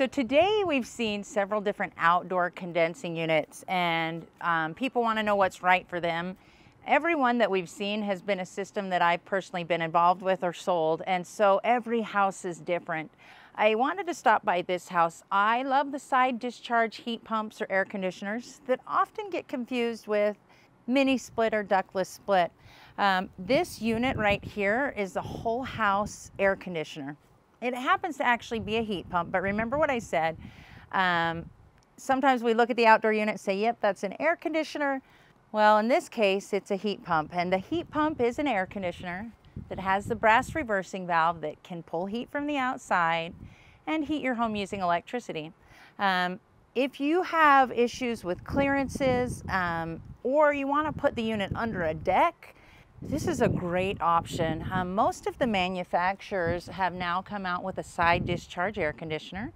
So today we've seen several different outdoor condensing units and um, people want to know what's right for them. Every one that we've seen has been a system that I've personally been involved with or sold and so every house is different. I wanted to stop by this house. I love the side discharge heat pumps or air conditioners that often get confused with mini split or ductless split. Um, this unit right here is a whole house air conditioner. It happens to actually be a heat pump, but remember what I said. Um, sometimes we look at the outdoor unit and say, yep, that's an air conditioner. Well, in this case, it's a heat pump, and the heat pump is an air conditioner that has the brass reversing valve that can pull heat from the outside and heat your home using electricity. Um, if you have issues with clearances um, or you want to put the unit under a deck, this is a great option. Um, most of the manufacturers have now come out with a side discharge air conditioner.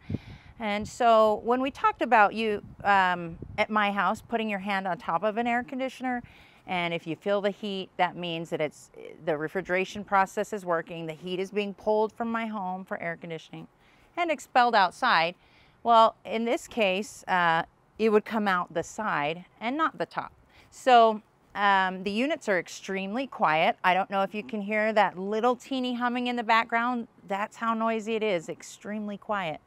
And so when we talked about you um, at my house putting your hand on top of an air conditioner, and if you feel the heat, that means that it's the refrigeration process is working, the heat is being pulled from my home for air conditioning and expelled outside. Well, in this case, uh, it would come out the side and not the top. So um, the units are extremely quiet. I don't know if you can hear that little teeny humming in the background. That's how noisy it is, extremely quiet.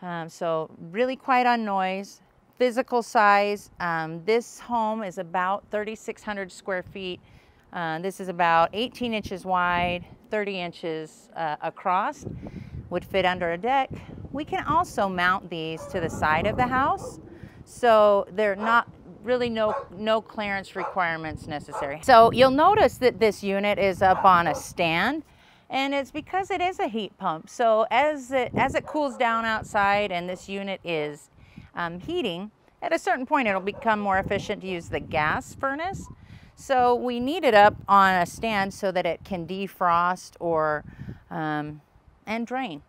Um, so really quiet on noise. Physical size, um, this home is about 3,600 square feet. Uh, this is about 18 inches wide, 30 inches uh, across, would fit under a deck. We can also mount these to the side of the house. So they're not really no, no clearance requirements necessary. So you'll notice that this unit is up on a stand and it's because it is a heat pump. So as it, as it cools down outside and this unit is um, heating, at a certain point it'll become more efficient to use the gas furnace. So we need it up on a stand so that it can defrost or um, and drain.